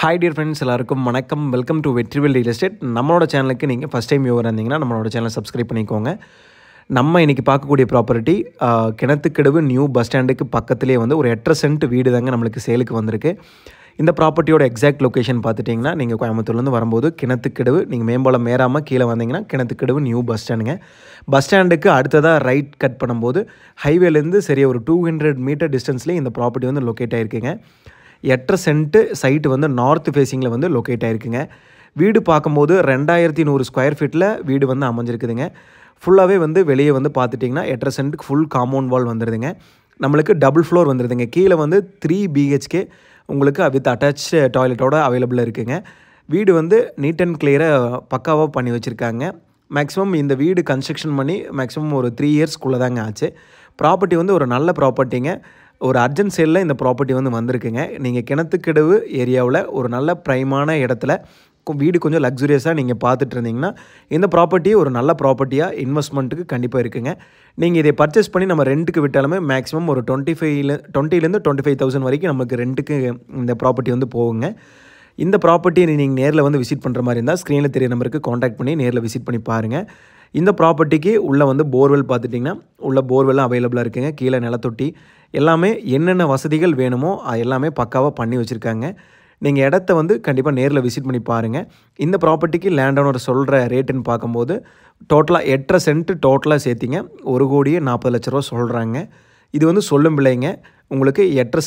Hi dear friends எல்லாருக்கும் வணக்கம். Welcome to Vetrivel real estate நம்மளோட சேனலுக்கு நீங்கள் ஃபஸ்ட் டைம் வியூவர் இருந்தீங்கன்னா நம்மளோட சேனலை சப்ஸ்கிரைப் பண்ணிக்கோங்க. நம்ம இன்றைக்கி பார்க்கக்கூடிய ப்ராப்பர்ட்டி கிணத்துக்கெடுவு நியூ பஸ் ஸ்டாண்டுக்கு பக்கத்துலேயே வந்து ஒரு எட்டரை சென்ட் வீடு தாங்க நம்மளுக்கு சேலுக்கு வந்திருக்கு. இந்த ப்ராப்பர்ட்டியோட எக்ஸாக்ட் லொக்கேஷன் பார்த்துட்டிங்கன்னா நீங்கள் கோயம்புத்தூர்லேருந்து வரும்போது கிணத்துக்கடவு நீங்கள் மேம்பாலம் மேறாமல் கீழே வந்தீங்கன்னா கிணத்துக்கெடுவு நியூ பஸ் ஸ்டாண்டுங்க பஸ் ஸ்டாண்டுக்கு அடுத்ததாக ரைட் கட் பண்ணும்போது ஹைவேலேருந்து சரியாக ஒரு டூ ஹண்ட்ரட் மீட்டர் டிஸ்டன்ஸ்லேயே இந்த ப்ராப்பர்ட்டி வந்து லொக்கேட் ஆகிருக்குங்க எட்டரை சென்ட்டு சைட்டு வந்து நார்த் ஃபேஸிங்கில் வந்து லொக்கேட் ஆகிருக்குங்க வீடு பார்க்கும்போது ரெண்டாயிரத்தி நூறு ஸ்கொயர் ஃபீட்டில் வீடு வந்து அமைஞ்சிருக்குதுங்க. ஃபுல்லாகவே வந்து வெளியே வந்து பார்த்துட்டிங்கன்னா எட்டரை சென்ட்டுக்கு ஃபுல் காம்பவுண்ட் வால் வந்துடுதுங்க நம்மளுக்கு டபுள் ஃப்ளோர் வந்துடுதுங்க கீழே வந்து த்ரீ பிஹெச்கே உங்களுக்கு வித் அட்டாச் டாய்லெட்டோட அவைலபிளாக இருக்குதுங்க வீடு வந்து நீட் அண்ட் கிளியராக பக்காவாக பண்ணி வச்சுருக்காங்க. மேக்ஸிமம் இந்த வீடு கன்ஸ்ட்ரக்ஷன் பண்ணி மேக்ஸிமம் ஒரு த்ரீ இயர்ஸ்க்குள்ளே தாங்க ஆச்சு. ப்ராப்பர்ட்டி வந்து ஒரு நல்ல ப்ராப்பர்ட்டிங்க ஒரு அர்ஜென்ட் சேலில் இந்த ப்ராப்பர்ட்டி வந்து வந்திருக்குங்க. நீங்கள் கிணத்துக்கிடவு ஏரியாவில் ஒரு நல்ல ப்ரைமான இடத்துல வீடு கொஞ்சம் லக்ஸுரியஸாக நீங்கள் பார்த்துட்டு இருந்தீங்கன்னா இந்த ப்ராப்பர்ட்டி ஒரு நல்ல ப்ராப்பர்ட்டியாக இன்வெஸ்ட்மெண்ட்டுக்கு கண்டிப்பாக இருக்குங்க. நீங்கள் இதை பர்ச்சேஸ் பண்ணி நம்ம ரெண்ட்டுக்கு விட்டாலுமே மேக்ஸிமம் ஒரு டுவெண்ட்டி ஃபைவ்ல டுவெண்ட்டிலேருந்து டுவெண்ட்டி ஃபைவ் தௌசண்ட் வரைக்கும் நமக்கு ரெண்ட்டுக்கு இந்த ப்ராப்பர்ட்டி வந்து போகுங்க. இந்த ப்ராப்பர்ட்டியை நீங்கள் நேரில் வந்து விசிட் பண்ணுற மாதிரி இருந்தால் ஸ்க்ரீனில் தெரிய நம்பருக்கு காண்டாக்ட் பண்ணி நேரில் விசிட் பண்ணி பாருங்கள் இந்த ப்ராப்பர்ட்டிக்கு உள்ளே வந்து போர்வெல் பார்த்துட்டிங்கன்னா உள்ள போர்வெல்லாம் அவைலபிளாக இருக்குங்க. கீழே நிலத்தொட்டி. எல்லாமே என்னென்ன வசதிகள் வேணுமோ அது எல்லாமே பக்காவாக பண்ணி வச்சுருக்காங்க. நீங்கள் இடத்த வந்து கண்டிப்பாக நேரில் விசிட் பண்ணி பாருங்கள் இந்த ப்ராப்பர்ட்டிக்கு லேண்ட் ஓனர் சொல்கிற ரேட்டுன்னு பார்க்கும்போது டோட்டலாக எட்டரை சென்ட் டோட்டலாக சேர்த்திங்க. ஒரு கோடியே நாற்பது லட்ச ரூபா சொல்கிறாங்க இது வந்து சொல்லும் பிள்ளைங்க உங்களுக்கு எட்டரை